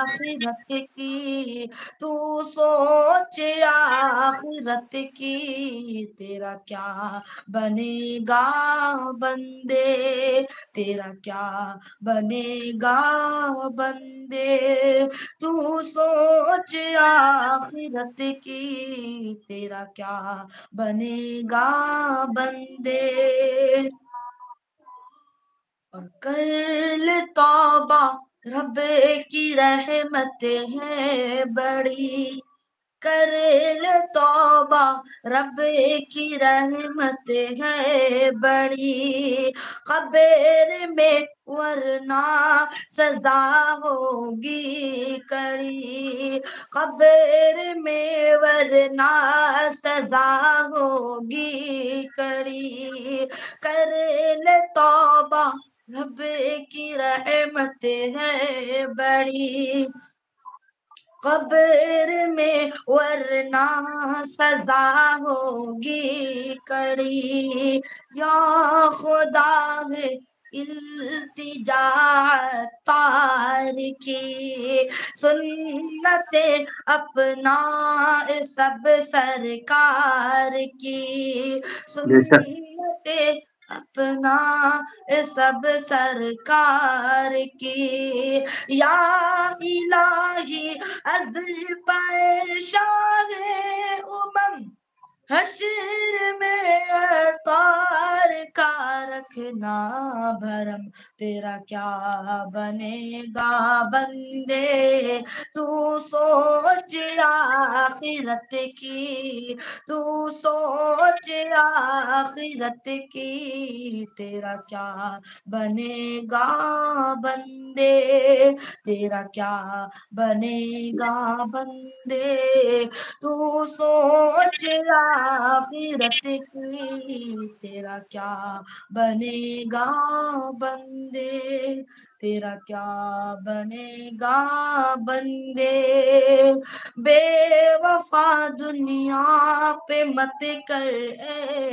आखिरत की, तू सोच आखिरत की, तेरा क्या बनेगा बंदे? तेरा क्या बनेगा बंदे? तू सोच आखिरत की, तेरा क्या बनेगा बंदे? और कर ले तौबा रब की रहमत है बड़ी। कर ले तौबा, रब की रहमत है बड़ी। कबेर में वरना सजा होगी कड़ी। कबेर में वरना सजा होगी कड़ी। कर ले तौबा रब की रहमत है बड़ी। कब्र में वरना सजा होगी कड़ी। या खुदा इल्तिजा तार की। सुन्नते अपना सब सरकार की। सुन्नते अपना सब सरकार की या इलाही अज शाह उमम हशर में रखना भरम, तेरा क्या बनेगा बंदे? तू सोच आखिरत की, तू सोच आखिरत की, तेरा क्या बनेगा बंदे? तेरा क्या बनेगा बंदे? तू सोच आखिरत की, तेरा क्या बनेगा बंदे तेरा क्या बनेगा बंदे? बेवफा दुनिया पे मत कर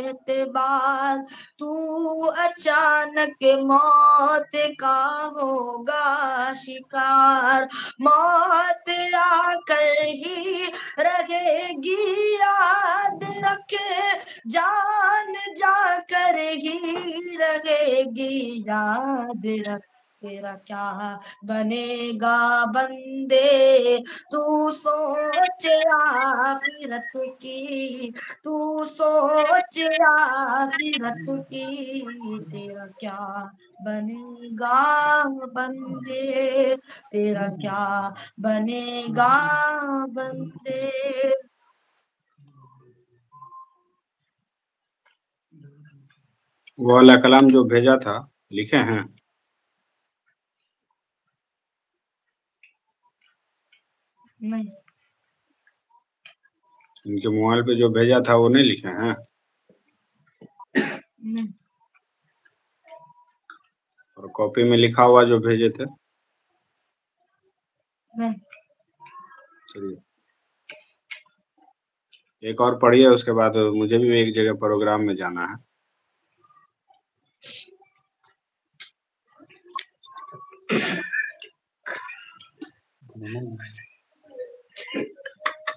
एतबार। तू अचानक मौत का होगा शिकार। मौत आकर ही रहेगी, याद रखे। जान जा कर ही रहेगी, याद रख। तेरा क्या बनेगा बंदे, तू सोच आखिरत की, तू सोच आखिरत की, तेरा क्या बनेगा बंदे, तेरा क्या बनेगा बंदे। वो वाला कलाम जो भेजा था, लिखे हैं। नहीं। इनके मोबाइल पे जो भेजा था वो नहीं लिखे हैं? नहीं। और कॉपी में लिखा हुआ जो भेजे थे? नहीं। चलिए। एक और पढ़िए उसके बाद मुझे भी एक जगह प्रोग्राम में जाना है।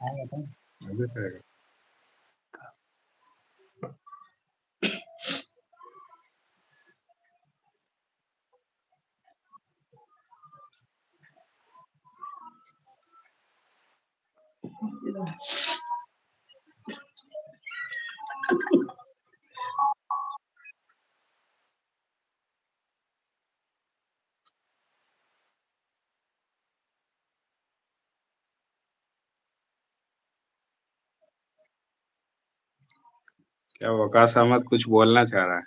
还有东，没事儿。嗯。क्या वकास अहमद कुछ बोलना चाह रहा है।